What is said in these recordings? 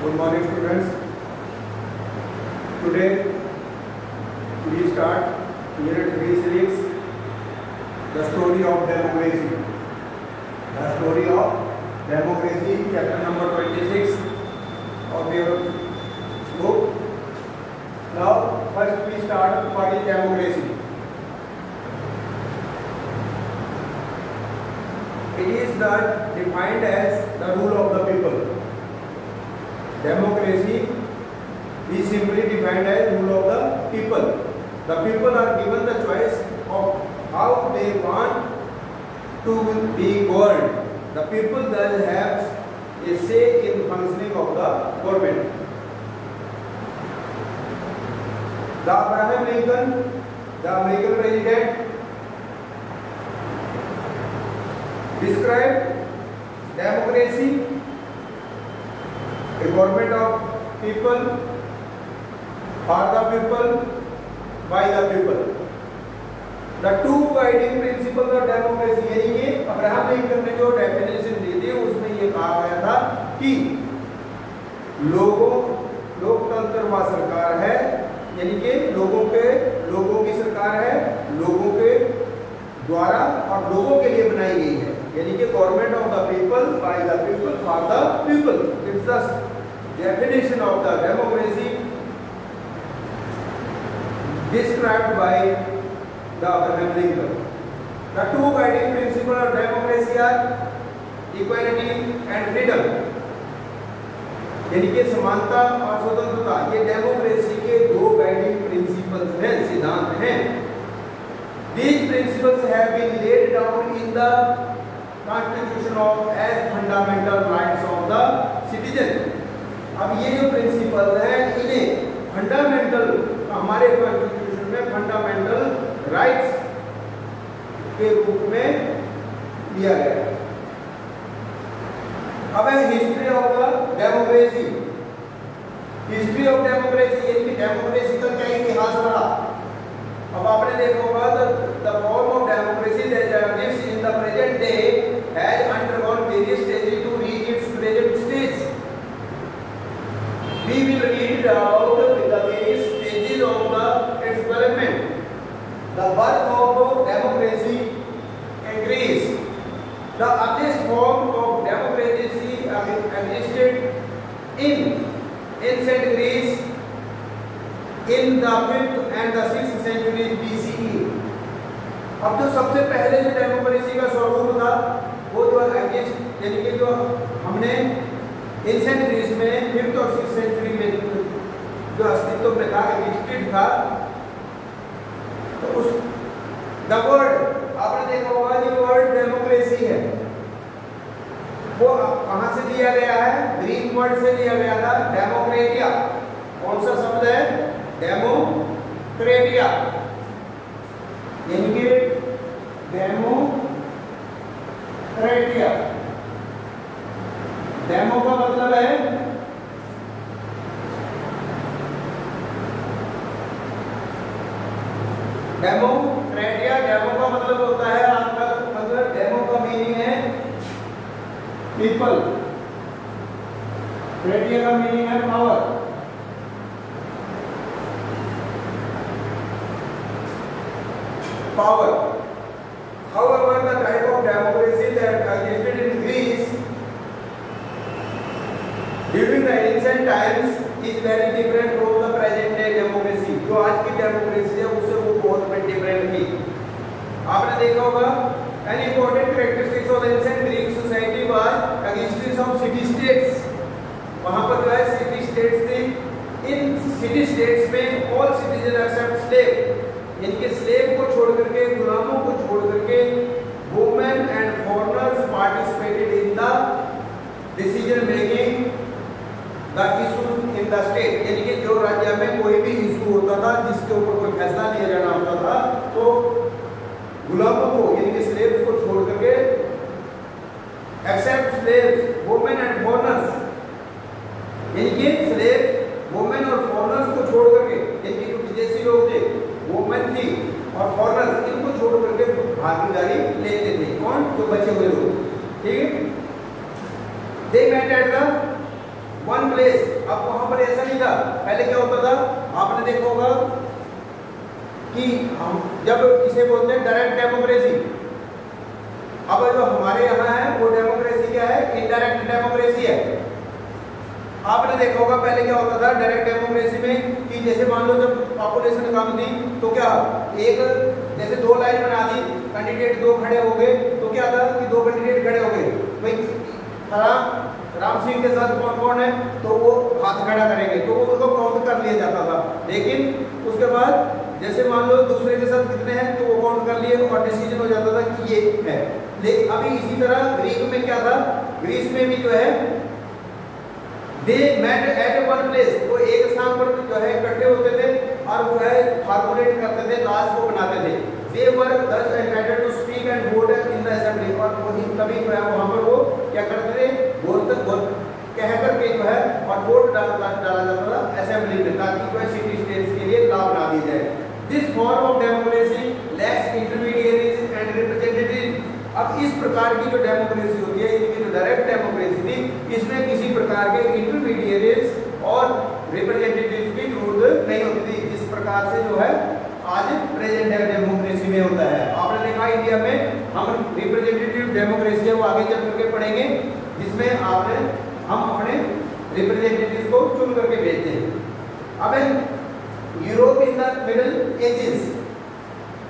Good morning, students. Today we start Unit 3 series, the story of democracy. The story of democracy, chapter number 26 of your book. Now, first we start what is democracy. It is defined as the rule of the people. Democracy is simply defined as rule of the people. The people are given the choice of how they want to be governed. The people thus have a say in functioning of the government. The Abraham Lincoln, the American president, described democracy, a government of people, for the people, by the people. The two guiding principles of यानी कि Abraham Lincoln ने जो definition दी थी उसमें ये कहा गया था कि लोगों लोकतंत्र व सरकार है यानी कि लोगों के लोगों की सरकार है लोगों के द्वारा और लोगों के लिए बनाई गई है यानी कि government of the people by the people for the people it's the definition of the democracy described by the Abraham Lincoln. The two guiding principles of democracy are equality and freedom. यानी कि समानता और स्वतंत्रता ये democracy के दो guiding principles हैं सिद्धांत हैं These principles have been laid down in the Constitution of as fundamental rights of the citizen. अब ये जो प्रिंसिपल हैं, इन्हें फंडामेंटल हमारे कॉन्स्टिट्यूशन में फंडामेंटल राइट्स के रूप में लिया गया अब है history of the democracy history of democracy यानी कि डेमोक्रेसी का क्या इतिहास रहा? अब आपने देखा होगा the form of democracy that exists in the present day has undergone various stages to reach its present stage we will read out the various stages of the development. The birth of democracy in Greece. The earliest form of democracy existed in ancient Greece in the 5th and the 6th centuries BCE. अब जो सबसे पहले जो democracy का स्वरूप था वो जो एग्जिस्ट यानी कि जो हमने एंशियंट ग्रीस में फिफ्थ और सिक्स सेंचुरी में जो अस्तित्व में था एग्जिस्टेड था तो उस द वर्ड आपने देखा होगा जो वर्ड डेमोक्रेसी है। वो कहाँ से लिया गया है? ग्रीक वर्ड से लिया गया था डेमोक्रेटिया कौन सा शब्द है? डेमोक्रेटिया यानी कि डेमोक्रेटिया डेमो का मतलब है डेमोक्रेटिया डेमो का मतलब होता है आपका मतलब डेमो का मीनिंग है पीपल आइडिया का मीनिंग है power power how our the type of democracy that in Greece during the ancient times is very different from the present day democracy जो आज की डेमोक्रेसी है उससे वो बहुत डिफरेंट थी। आपने देखा होगा an important characteristics of ancient all citizen except slave यानी कि स्लेव को छोड़ करके, गुलामों को छोड़ करके women and foreigners participated in the decision making the issue in the state यानी कि जो राज्य में कोई भी इशू होता था, जिसके ऊपर कोई फैसला लिया जाना होता था तो गुलामों को, यानी कि स्लेव्स को छोड़ करके except slaves women and foreigners यानी कि स्लेव वुमेन और फॉरनर्स को छोड़ करके यानी कि जो विदेशी लोग थे वुमेन थी और फॉरनर्स इनको छोड़ करके भागीदारी लेते थे कौन जो बचे हुए लोग ठीक है they met at the one place अब वहाँ पर ऐसा नहीं था पहले क्या होता था आपने देखा होगा कि हम जब इसे बोलते हैं डायरेक्ट डेमोक्रेसी अब जो हमारे यहाँ है, वो डेमोक्रेसी क्या है? इनडायरेक्ट डेमोक्रेसी है। आपने देखा होगा पहले क्या होता था? डायरेक्ट डेमोक्रेसी में कि जैसे मान लो जब पॉपुलेशन कम थी तो क्या एक, जैसे दो लाइन बना दी कैंडिडेट दो खड़े हो गए तो क्या था कि दो कैंडिडेट खड़े हो गए। भाई राम राम सिंह के साथ कौन कौन है? तो वो हाथ खड़ा करेंगे। तो वो उनको काउंट कर लिया जाता था। लेकिन उसके बाद जैसे मान लो दूसरे के साथ कितने हैं तो वो काउंट कर लिए और डिसीज़न हो जाता था कि ये है। लेकिन अभी इसी तरह ग्रीक में क्या था? ग्रीस में भी जो है they met at one place वो एक स्थान पर जो है इकट्ठे होते थे और वो है फॉर्मुलेट करते थे लाज को बनाते थे। They were thus entitled to speak and vote in the assembly और वही तभी जो है वो क्या करते थे बोलते बोल कह करके जो है और वोट डाला जाता था असेंबली में ताकि जो है सिटी स्टेट्स के लिए लाभ बना दी जाए। This form of democracy less intermediaries and representative अब इस प्रकार की जो डेमोक्रेसी होती है, इनकी जो डायरेक्ट डेमोक्रेसी थी, इसमें किसी प्रकार के इंटरमीडिएट और रिप्रेजेंटेटिव की ज़रूरत नहीं होती थी। इस प्रकार से जो है, आज प्रेजेंट डेमोक्रेसी में होता है। आपने देखा इंडिया में, हम रिप्रेजेंटेटिव डेमोक्रेसी है, वो आगे चल करके पढ़ेंगे, जिसमें आपने, हम अपने रिप्रेजेंटेटिव को चुन करके भेजते हैं। अब Europe in the middle ages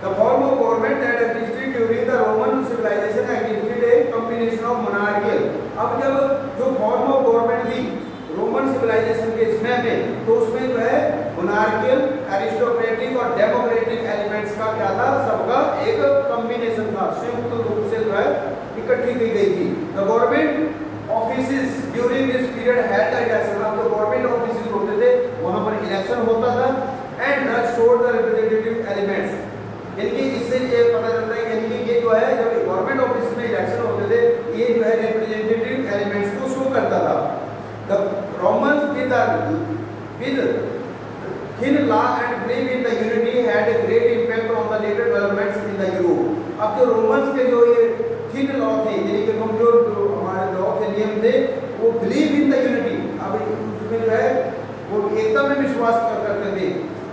The form of government that existed during the Roman civilization existed a combination of monarchical. अब जब जो फॉर्म ऑफ़ गवर्नमेंट थी रोमन सिविलाइजेशन के समय में तो उसमें जो है मोनार्कियल एरिस्टोक्रेटिक और डेमोक्रेटिक एलिमेंट्स का क्या था? सबका एक कॉम्बिनेशन था। संयुक्त रूप से जो है, इकट्ठी की गई थी। The government office during this period had election अब जो गवर्नमेंट ऑफ़िस होते थे, वहाँ पर इलेक्शन होता था and that showed the representative elements यानी इससे ये पता चलता है, यानी कि ये जो है, जब गवर्नमेंट ऑफ़िस में इलेक्शन होते थे, ये जो है रिप्रेजेंटेटिव एलिमेंट्स को शो करता था. The Romans with with thin law and belief in the unity had a great impact on the later developments in the Europe. अब जो रोमन्स के जो ये thin law थे, यानी कि कमज़ोर जो हमारे लॉ के नियम थे वो बिलीव इन दूनिटी अब उसमें जो है, वो एकता में विश्वास कर करते थे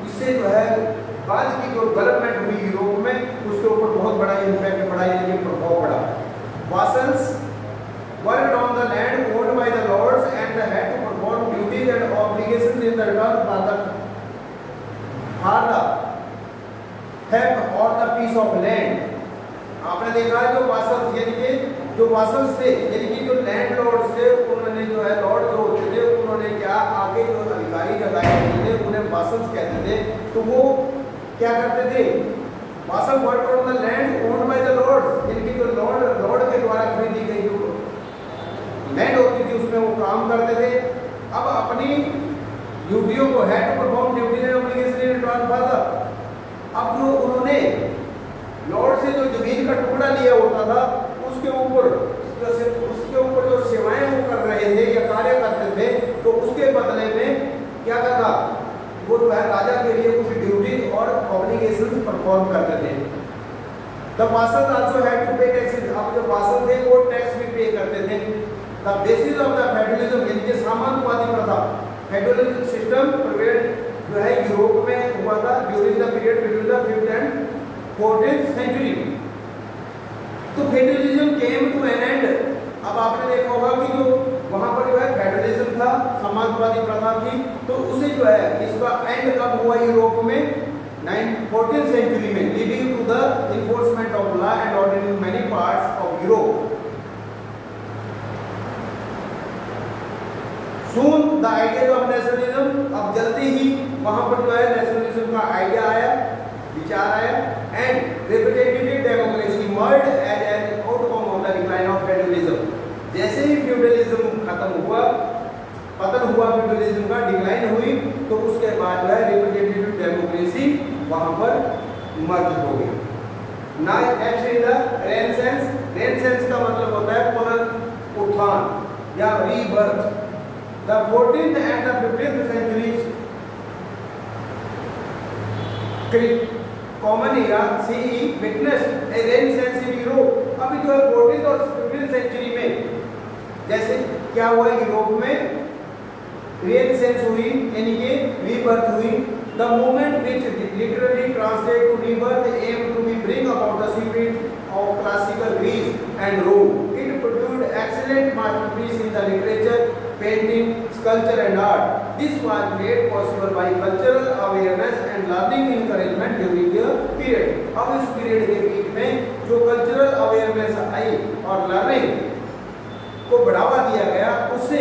इससे जो है, बाद की जो डेवलपमेंट हुई यूरोप में, उसके ऊपर बहुत बड़ा इम्पैक्ट पड़ा यानी प्रभाव पड़ा। Vassals worked on the land owned by the lords and duties and obligations in the piece of land आपने देखा है जो वासल्स यानी जो वासल्स थे थे कहते थे तो वो क्या करते थे? Vassal work on the land owned by the lord इनकी जो लॉर्ड लॉर्ड के द्वारा खरीदी गई जो लैंड होती थी, उसमें वो काम करते थे। अब अपनी ड्यूटियों को had to perform duty and obligation in return for अब जो उन्होंने लॉर्ड से जो ज़मीन का टुकड़ा लिया होता था, उसके ऊपर जो सेवाएँ वो कर रहे थे या कार्य करते थे तो उसके बदले में क्या करता वो जो है राजा के लिए कुछ ड्यूटी और परफॉर्म करते थे। The parson also had to pay taxes अब जो पार्सन थे, वो टैक्स भी पे करते थे। The basis of the federalism यानी कि सामंतवादी प्रथा फेडरलिज्म सिस्टम प्रिवेल जो है, यूरोप में हुआ था during the period between the fifth and fourteen century तो federalism came to an end अब आपने देखा होगा कि जो वहाँ पर जो है फेडरलिज्म था समाजवादी प्रथा थी तो उसे जो है, इसका एंड कब हुआ यूरोप में? फोर्टीन सेंचुरी में leading to the enforcement of law and order in many parts of Europe soon the idea of nationalism अब जल्दी ही वहाँ पर जो है नेशनलिज्म का आइडिया आया, विचार आया and representative democracy emerged as an outcome of the decline of federalism जैसे ही फ्यूडलिज्म खत्म हुआ पतन हुआ फ्यूडलिज्म का डिक्लाइन हुई तो उसके बाद जो है रिप्रेजेंटेटिव डेमोक्रेसी वहाँ पर मर्ज हो गई ना नेक्स्ट द रेनेसेंस रेनेसेंस का मतलब होता है पुनरुत्थान या rebirth the 14th and the 15th centuries common era CE witnessed a renaissance in Europe अभी जो है 14th और 15th सेंचुरी में, जैसे क्या हुआ यूरोप में? रियल सेंस हुई यानी कि रीबर्थ हुई। The moment which literally translate to rebirth aim to be bring about the spirit of classical Greece and Rome it produced excellent masterpiece in the literature painting sculpture and art this was made possible by cultural awareness and learning encouragement during the period अब इस period के बीच में जो cultural awareness आई और learning को बढ़ावा दिया गया, उससे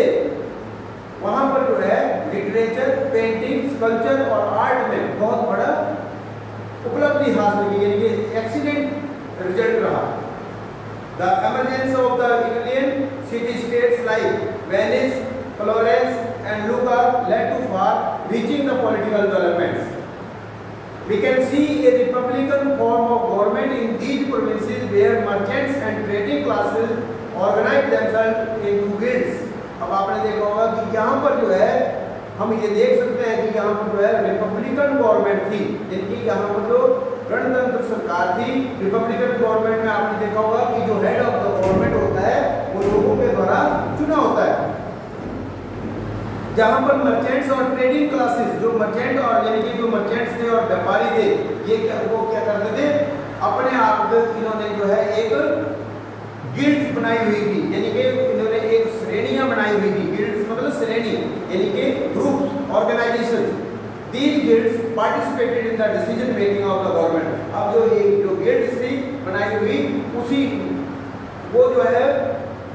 वहाँ पर जो है लिटरेचर पेंटिंग स्कल्पचर और आर्ट में बहुत बड़ा उपलब्धि हासिल की यानी कि एक्सीलेंट रिज़ल्ट रहा the emergence of the Italian city states like Venice Florence and Lucca led to far reaching the political developments We can see a republican form of government in these provinces where merchants and trading classes organize themselves into guilds. अब आपने देखा होगा कि यहाँ पर जो है, हम ये देख सकते हैं कि यहाँ पर जो है रिपब्लिकन गवर्नमेंट थी जिनकी यहाँ पर जो गणतंत्र सरकार थी रिपब्लिकन गवर्नमेंट में आपने देखा होगा कि जो हेड ऑफ़ द गवर्नमेंट होता है, वो लोगों के द्वारा चुना होता है। जहाँ पर मर्चेंट्स और ट्रेडिंग क्लासेस जो मर्चेंट और यानी कि जो मर्चेंट्स थे और व्यापारी थे, ये क्या, वो क्या करते थे? अपने आप इन्होंने जो है एक गिल्ड्स बनाई हुई थी, यानी कि बनाई हुई थी गिल्ड्स मतलब श्रेणी यानी कि group organisation these guilds participated in the decision making of the government अब जो ये, जो गिल्ड्स थी बनाई हुई, उसी, वो जो है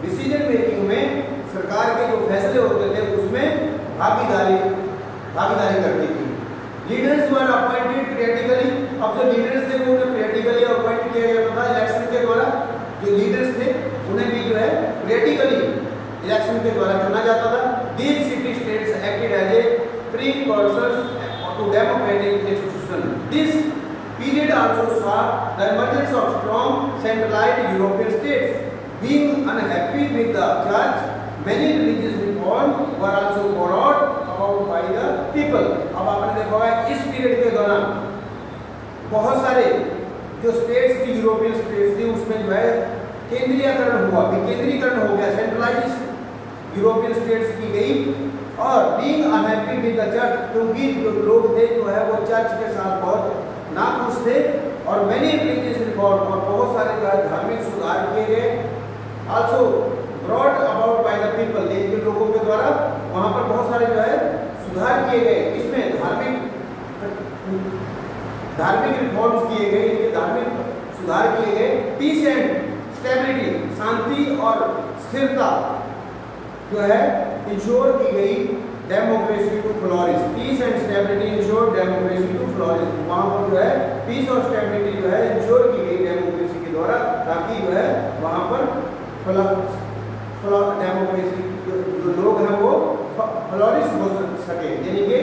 डिसीज़न मेकिंग में सरकार के जो फैसले होते थे, उसमें भागीदारी भागीदारी करती थी। लीडर्स वर अपॉइंटेड क्रिएटिकली अब जो लीडर्स थे, वो उन्हें क्रिएटिकली अपॉइंट किया जाता था इलेक्शन के द्वारा, जो लीडर्स थे, उन्हें भी जो है क्रिएटिकली इलेक्शन के द्वारा चुना जाता था। These city states acted as a precursors to democratic institution this period also saw the emergence of strong centralised European states being unhappy with the church many religious reform were also brought out by the people अब आपने देखा है इस period के दौरान बहुत सारे जो स्टेट्स थी यूरोपियन स्टेट्स थी, उसमें जो है केंद्रीयकरण हुआ, विकेंद्रीकरण हो गया सेंट्रलाइजेशन यूरोपियन स्टेट्स की गई। और being unhappy with the church क्योंकि जो लोग थे जो है वो चर्च के साथ बहुत नाखुश थे। और मैनी रिलीजियस रिफॉर्म और बहुत सारे जो है धार्मिक सुधार किए गए। Also brought about by the people के लोगों के द्वारा वहाँ पर बहुत सारे जो है सुधार किए गए। इसमें धार्मिक धार्मिक रिफॉर्म्स किए गए, इनके धार्मिक सुधार किए गए। पीस एंड स्टेबिलिटी शांति और स्थिरता। जो है इंश्योर की गई democracy to flourish peace and stability ensure democracy to flourish वहाँ पर जो है पीस और स्टेबिलिटी जो है इंश्योर की गई डेमोक्रेसी के द्वारा ताकि जो है वहाँ पर डेमोक्रेसी जो, लोग हैं वो फ्लोरिस हो सके। यानी कि